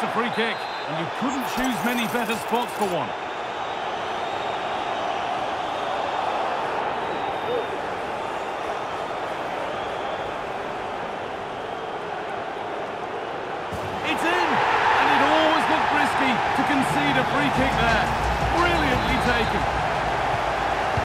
It's a free kick, and you couldn't choose many better spots for one. It's in! And it always looked risky to concede a free kick there.